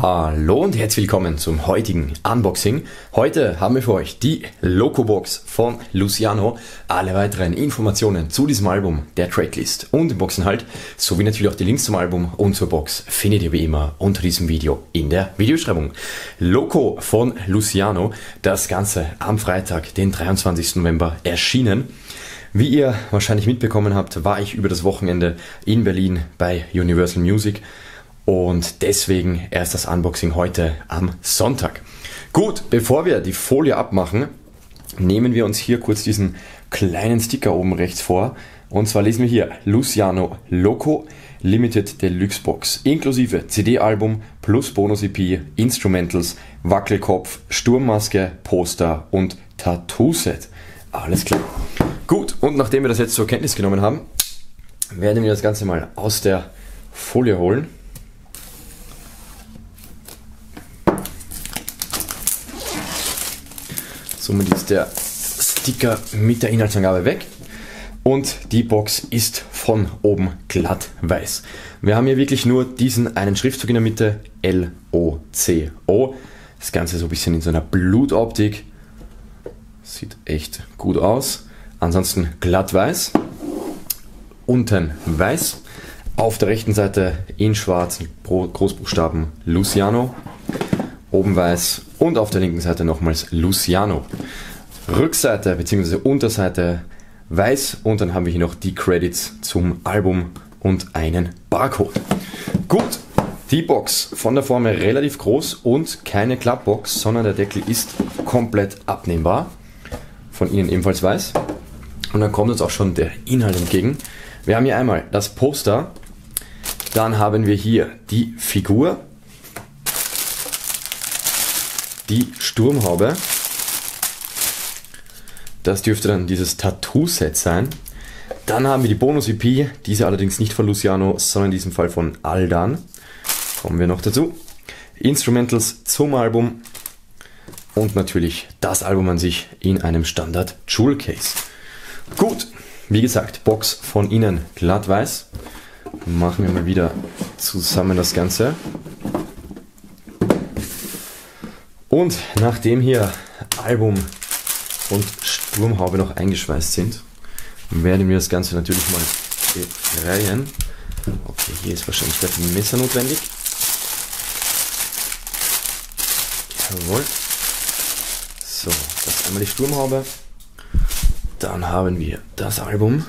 Hallo und herzlich willkommen zum heutigen Unboxing. Heute haben wir für euch die Loco-Box von Luciano. Alle weiteren Informationen zu diesem Album, der Tracklist und dem Boxinhalt, sowie natürlich auch die Links zum Album und zur Box findet ihr wie immer unter diesem Video in der Videobeschreibung. Loco von Luciano, das Ganze am Freitag, den 23. November erschienen. Wie ihr wahrscheinlich mitbekommen habt, war ich über das Wochenende in Berlin bei Universal Music und deswegen erst das Unboxing heute am Sonntag. Gut, bevor wir die Folie abmachen, nehmen wir uns hier kurz diesen kleinen Sticker oben rechts vor. Und zwar lesen wir hier Luciano Loco Limited Deluxe Box inklusive CD-Album plus Bonus-EP, Instrumentals, Wackelkopf, Sturmmaske, Poster und Tattoo-Set. Alles klar. Gut, und nachdem wir das jetzt zur Kenntnis genommen haben, werden wir das Ganze mal aus der Folie holen. Somit ist der Sticker mit der Inhaltsangabe weg und die Box ist von oben glatt weiß. Wir haben hier wirklich nur diesen einen Schriftzug in der Mitte, L-O-C-O. Das Ganze so ein bisschen in so einer Blutoptik. Sieht echt gut aus. Ansonsten glatt weiß. Unten weiß. Auf der rechten Seite in schwarz Großbuchstaben Luciano oben weiß und auf der linken Seite nochmals Luciano. Rückseite bzw. Unterseite weiß und dann haben wir hier noch die Credits zum Album und einen Barcode. Gut, die Box von der Form her relativ groß und keine Klappbox, sondern der Deckel ist komplett abnehmbar. Von Ihnen ebenfalls weiß. Und dann kommt uns auch schon der Inhalt entgegen. Wir haben hier einmal das Poster, dann haben wir hier die Figur die Sturmhaube. Das dürfte dann dieses Tattoo-Set sein. Dann haben wir die Bonus-EP, diese allerdings nicht von Luciano, sondern in diesem Fall von Aldan. Kommen wir noch dazu. Instrumentals zum Album und natürlich das Album an sich in einem Standard Jewel Case. Gut, wie gesagt, Box von innen glatt weiß. Machen wir mal wieder zusammen das Ganze. Und nachdem hier Album und Sturmhaube noch eingeschweißt sind, werden wir das Ganze natürlich mal befreien. Okay, hier ist wahrscheinlich das Messer notwendig. Jawohl. So, das ist einmal die Sturmhaube. Dann haben wir das Album.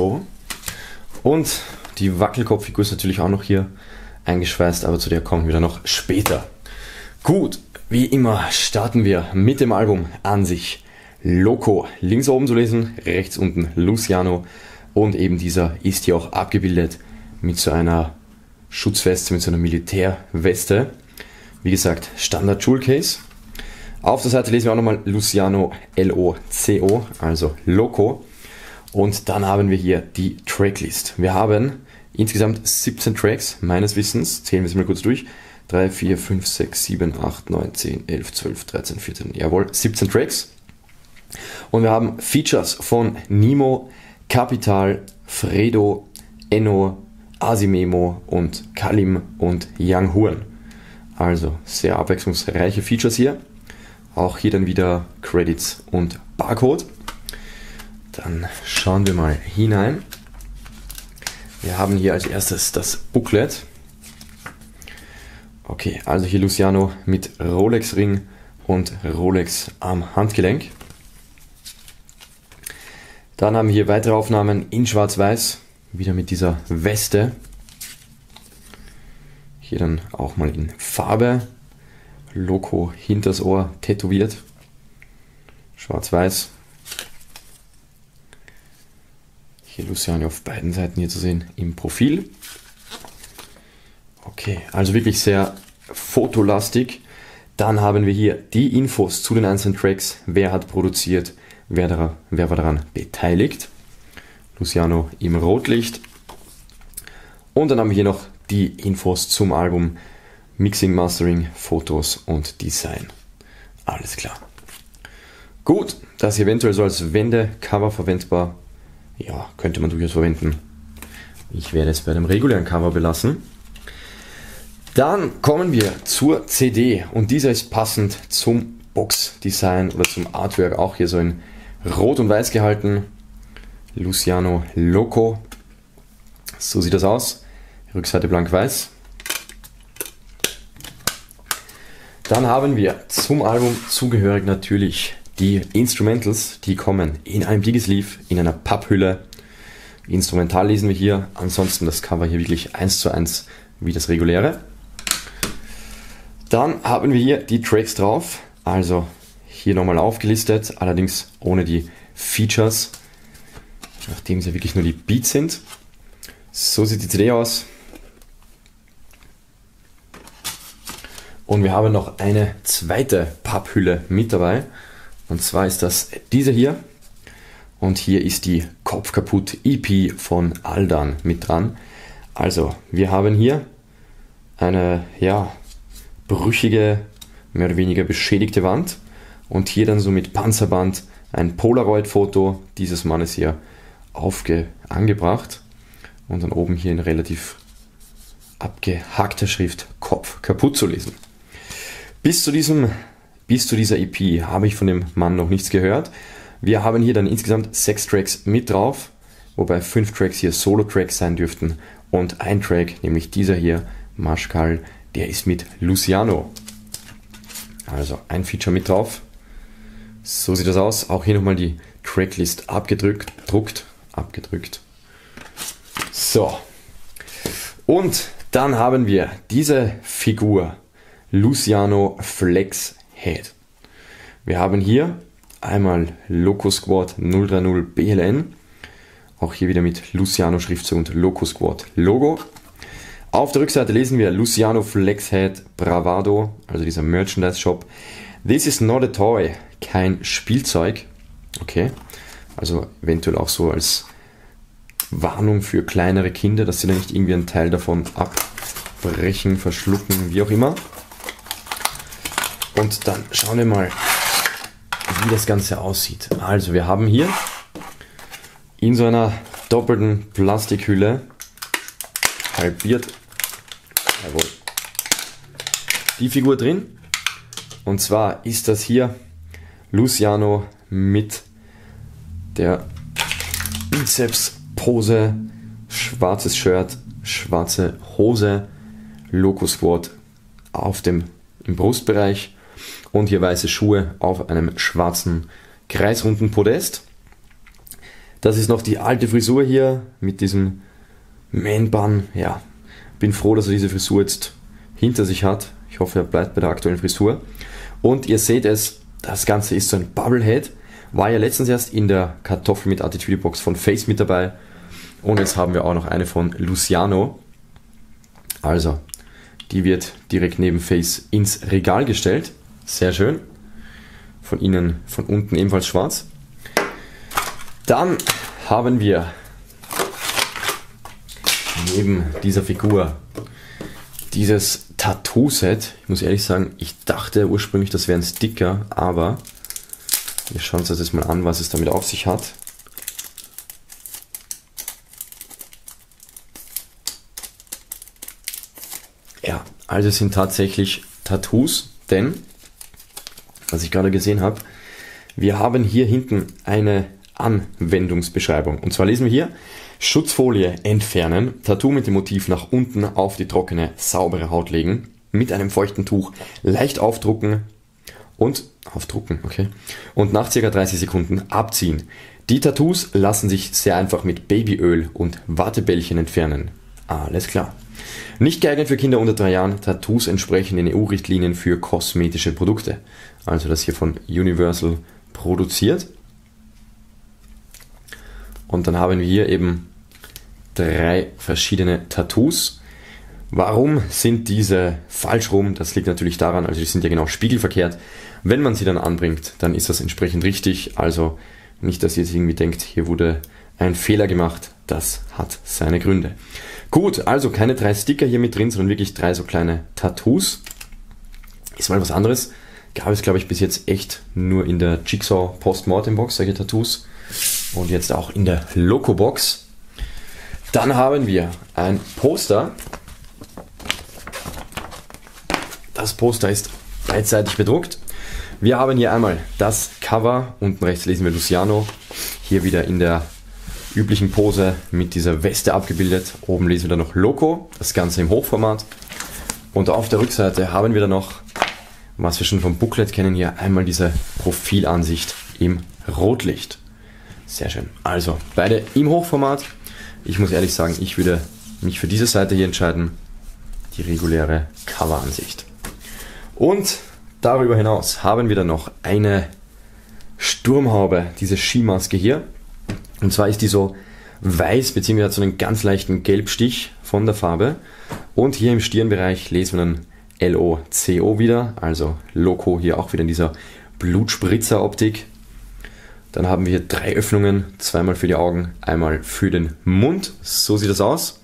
So. Und die Wackelkopffigur ist natürlich auch noch hier eingeschweißt, aber zu der kommen wir dann noch später. Gut, wie immer starten wir mit dem Album an sich. Loco, links oben zu lesen, rechts unten Luciano und eben dieser ist hier auch abgebildet mit so einer Schutzweste, mit so einer Militärweste. Wie gesagt, Standard Jewel Case. Auf der Seite lesen wir auch nochmal Luciano L-O-C-O, also Loco. Und dann haben wir hier die Tracklist. Wir haben insgesamt 17 Tracks, meines Wissens. Zählen wir es mal kurz durch. 3, 4, 5, 6, 7, 8, 9, 10, 11, 12, 13, 14, jawohl, 17 Tracks. Und wir haben Features von Nemo, Capital, Fredo, Enno, Asimemo und Kalim und Young Huan. Also sehr abwechslungsreiche Features hier. Auch hier dann wieder Credits und Barcode. Dann schauen wir mal hinein. Wir haben hier als erstes das Booklet. Okay, also hier Luciano mit Rolex Ring und Rolex am Handgelenk. Dann haben wir hier weitere Aufnahmen in Schwarz-Weiß, wieder mit dieser Weste. Hier dann auch mal in Farbe. Loco hinters Ohr tätowiert. Schwarz-Weiß, Hier Luciani auf beiden Seiten hier zu sehen im Profil. Okay, also wirklich sehr fotolastig. Dann haben wir hier die Infos zu den einzelnen Tracks, wer hat produziert, wer, daran, wer war daran beteiligt. Luciano im Rotlicht. Und dann haben wir hier noch die Infos zum Album, Mixing, Mastering, Fotos und Design. Alles klar. Gut, das eventuell so als Wendecover verwendbar. Ja, könnte man durchaus verwenden. Ich werde es bei dem regulären Cover belassen. Dann kommen wir zur CD und dieser ist passend zum Box-Design oder zum Artwork auch hier so in Rot und Weiß gehalten. Luciano Loco. So sieht das aus. Rückseite blank-weiß. Dann haben wir zum Album zugehörig natürlich die Instrumentals, die kommen in einem Digisleeve, in einer Papphülle. Instrumental lesen wir hier, ansonsten das Cover hier wirklich eins zu eins wie das reguläre. Dann haben wir hier die Tracks drauf, also hier nochmal aufgelistet, allerdings ohne die Features, nachdem sie wirklich nur die Beats sind. So sieht die CD aus. Und wir haben noch eine zweite Papphülle mit dabei. Und zwar ist das diese hier. Und hier ist die Kopf kaputt EP von Aldan mit dran. Also, wir haben hier eine, ja, brüchige, mehr oder weniger beschädigte Wand. Und hier dann so mit Panzerband ein Polaroid-Foto dieses Mannes hier aufge angebracht. Und dann oben hier in relativ abgehackter Schrift Kopf kaputt zu lesen. Bis zu, diesem, bis zu dieser EP habe ich von dem Mann noch nichts gehört. Wir haben hier dann insgesamt sechs Tracks mit drauf, wobei fünf Tracks hier Solo-Tracks sein dürften und ein Track, nämlich dieser hier, Marschkal, der ist mit Luciano. Also ein Feature mit drauf. So sieht das aus. Auch hier nochmal die Tracklist abgedrückt, druckt, abgedrückt. So. Und dann haben wir diese Figur Luciano Flex Head. Wir haben hier einmal Loco Squad 030 BLN, auch hier wieder mit Luciano Schriftzug und Loco Squad Logo. Auf der Rückseite lesen wir Luciano Flex Head Bravado, also dieser Merchandise Shop. This is not a toy, kein Spielzeug. Okay, also eventuell auch so als Warnung für kleinere Kinder, dass sie da nicht irgendwie einen Teil davon abbrechen, verschlucken, wie auch immer. Und dann schauen wir mal, wie das Ganze aussieht. Also wir haben hier in so einer doppelten Plastikhülle halbiert jawohl, die Figur drin. Und zwar ist das hier Luciano mit der Bizeps-Pose, schwarzes Shirt, schwarze Hose, Loco Squad auf dem im Brustbereich und hier weiße Schuhe auf einem schwarzen kreisrunden Podest. Das ist noch die alte Frisur hier mit diesem Man-Bun. Ja, bin froh, dass er diese Frisur jetzt hinter sich hat. Ich hoffe, er bleibt bei der aktuellen Frisur. Und ihr seht es, das Ganze ist so ein Bubblehead. War ja letztens erst in der Kartoffel mit Attitude Box von Face mit dabei. Und jetzt haben wir auch noch eine von Luciano. Also, die wird direkt neben Face ins Regal gestellt. Sehr schön. Von innen, von unten ebenfalls schwarz. Dann haben wir neben dieser Figur dieses Tattoo-Set. Ich muss ehrlich sagen, ich dachte ursprünglich, das wäre ein Sticker, aber wir schauen uns das jetzt mal an, was es damit auf sich hat. Ja, also sind tatsächlich Tattoos, denn was ich gerade gesehen habe. Wir haben hier hinten eine Anwendungsbeschreibung. Und zwar lesen wir hier, Schutzfolie entfernen, Tattoo mit dem Motiv nach unten auf die trockene, saubere Haut legen, mit einem feuchten Tuch leicht aufdrucken und aufdrucken, okay, und nach ca. 30 Sekunden abziehen. Die Tattoos lassen sich sehr einfach mit Babyöl und Wattebällchen entfernen. Alles klar. Nicht geeignet für Kinder unter drei Jahren, Tattoos entsprechen den EU-Richtlinien für kosmetische Produkte. Also das hier von Universal produziert. Und dann haben wir hier eben drei verschiedene Tattoos. Warum sind diese falsch rum? Das liegt natürlich daran, also die sind ja genau spiegelverkehrt. Wenn man sie dann anbringt, dann ist das entsprechend richtig. Also nicht, dass ihr jetzt irgendwie denkt, hier wurde ein Fehler gemacht. Das hat seine Gründe. Gut, also keine drei Sticker hier mit drin, sondern wirklich drei so kleine Tattoos. Ist mal was anderes. Gab es, glaube ich, bis jetzt echt nur in der Jigsaw Postmortem Box, solche Tattoos. Und jetzt auch in der Loco Box. Dann haben wir ein Poster. Das Poster ist beidseitig bedruckt. Wir haben hier einmal das Cover. Unten rechts lesen wir Luciano. Hier wieder in der üblichen Pose mit dieser Weste abgebildet. Oben lesen wir dann noch Loco. Das Ganze im Hochformat. Und auf der Rückseite haben wir dann noch was wir schon vom Booklet kennen, hier einmal diese Profilansicht im Rotlicht. Sehr schön. Also, beide im Hochformat. Ich muss ehrlich sagen, ich würde mich für diese Seite hier entscheiden. Die reguläre Coveransicht. Und darüber hinaus haben wir dann noch eine Sturmhaube, diese Skimaske hier. Und zwar ist die so weiß, beziehungsweise hat so einen ganz leichten Gelbstich von der Farbe. Und hier im Stirnbereich lesen wir dann LOCO wieder, also Loco hier auch wieder in dieser Blutspritzer-Optik. Dann haben wir hier drei Öffnungen, zweimal für die Augen, einmal für den Mund. So sieht das aus.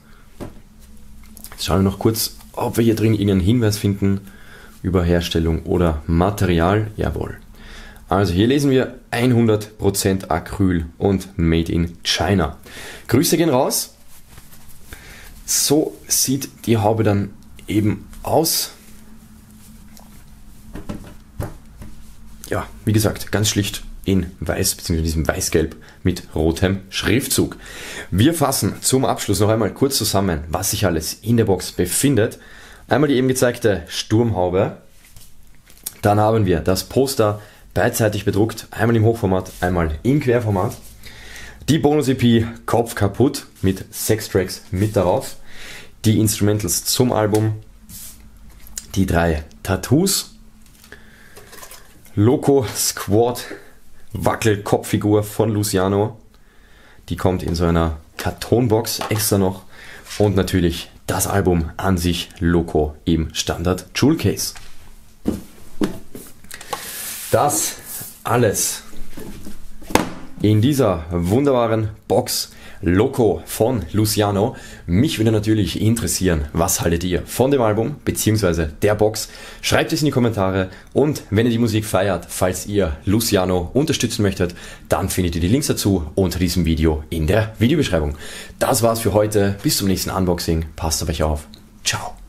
Jetzt schauen wir noch kurz, ob wir hier drin irgendeinen Hinweis finden über Herstellung oder Material. Jawohl. Also hier lesen wir 100% Acryl und Made in China. Grüße gehen raus. So sieht die Haube dann eben aus. Ja, wie gesagt, ganz schlicht in weiß, beziehungsweise diesem weißgelb mit rotem Schriftzug. Wir fassen zum Abschluss noch einmal kurz zusammen, was sich alles in der Box befindet. Einmal die eben gezeigte Sturmhaube. Dann haben wir das Poster beidseitig bedruckt, einmal im Hochformat, einmal im Querformat. Die Bonus-EP Kopf kaputt mit sechs Tracks mit darauf. Die Instrumentals zum Album. Die drei Tattoos Loco Squad Wackelkopffigur von Luciano. Die kommt in so einer Kartonbox extra noch. Und natürlich das Album an sich Loco im Standard Jewel Case. Das alles in dieser wunderbaren Box Loco von Luciano. Mich würde natürlich interessieren, was haltet ihr von dem Album bzw. der Box? Schreibt es in die Kommentare und wenn ihr die Musik feiert, falls ihr Luciano unterstützen möchtet, dann findet ihr die Links dazu unter diesem Video in der Videobeschreibung. Das war's für heute. Bis zum nächsten Unboxing. Passt auf euch auf. Ciao.